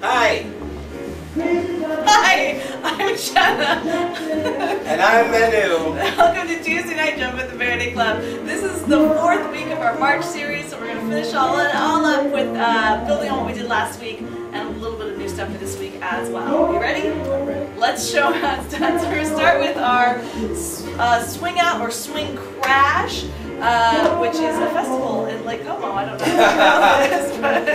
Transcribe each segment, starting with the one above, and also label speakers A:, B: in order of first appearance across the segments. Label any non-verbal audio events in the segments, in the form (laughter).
A: Hi. Hi, I'm Jenna.
B: and I'm Manu.
A: Welcome to Tuesday Night Jump at the Verdi Club. This is the fourth week of our March series, so we're going to finish all, all up with uh, building on what we did last week and a little bit of new stuff for this week as well. You ready?
B: I'm ready.
A: Let's show how it's done. We're going to start with our uh, swing out or swing crash, uh, which is a festival in Lake Como. I don't know if you
B: know (laughs) this, but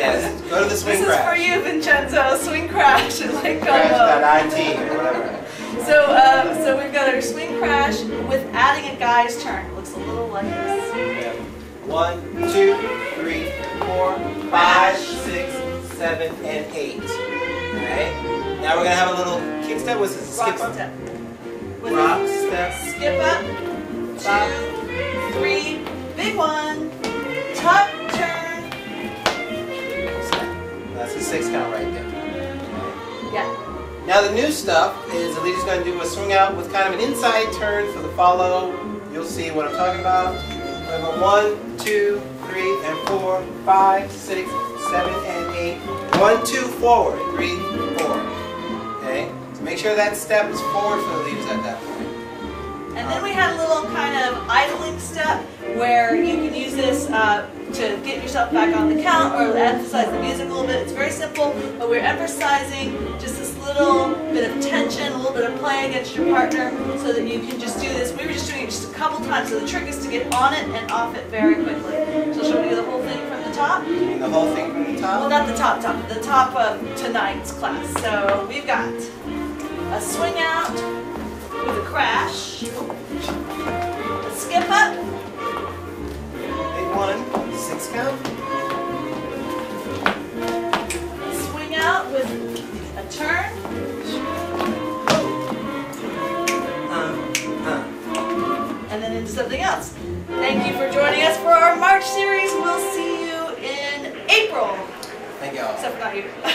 B: the swing
A: this
B: crash.
A: is for you, Vincenzo. Swing crash in (laughs) like Como.
B: Crash.it or whatever.
A: So, uh, so we've got our swing crash with adding a guy's turn. It looks a little like this.
B: Have One, two, three, four, five, six, seven, and eight. Alright? Now we're gonna have a little kick step. What's this?
A: Rock
B: Skip up?
A: step. With
B: Rock step.
A: skip up, two,
B: six count right there.
A: Yeah.
B: Now the new stuff is Alita's going to do a swing out with kind of an inside turn for the follow. You'll see what I'm talking about. We have a one, two, three, and four, five, six, seven, and eight. One, two, forward. Three, four. Okay? So make sure that step is forward for the leaders at that point.
A: And then we had a little kind of idling step where you can use this uh, to get yourself back on the count or emphasize the music a little bit. It's very simple, but we're emphasizing just this little bit of tension, a little bit of play against your partner so that you can just do this. We were just doing it just a couple times, so the trick is to get on it and off it very quickly. So shall we do the whole thing from the top?
B: The whole thing from the top?
A: Well, not the top top, the top of tonight's class. So we've got a swing out with a crash, you